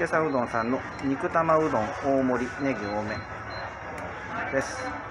けさうどんさんの肉玉うどん大盛りネギ多めです。